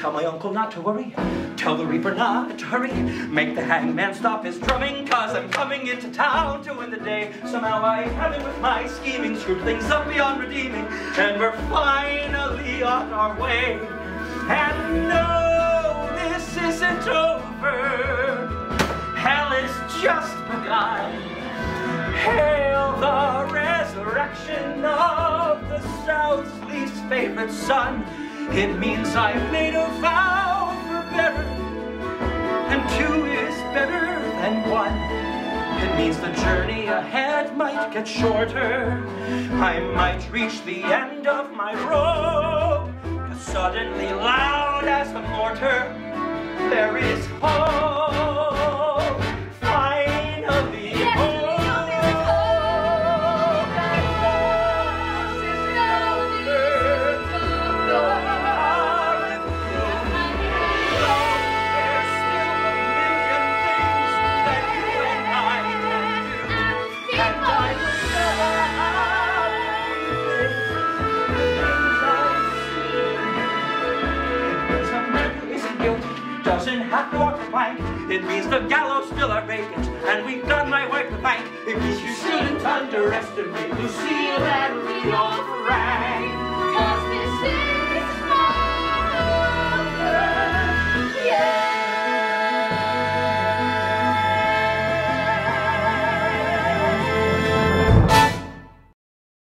Tell my uncle not to worry. Tell the reaper not to hurry. Make the hangman stop his drumming, cause I'm coming into town to win the day. Somehow I have it with my scheming, screwed things up beyond redeeming, and we're finally on our way. And no, this isn't over. Hell is just begun. Hail the resurrection of the South's least favorite son. It means I've made a vow for better, and two is better than one. It means the journey ahead might get shorter. I might reach the end of my rope, cause suddenly loud as the mortar, there is hope. Doesn't have to walk the plank. It means the gallows still are vacant, and we've done my wife to thank. It means you shouldn't underestimate Lucille and Frank.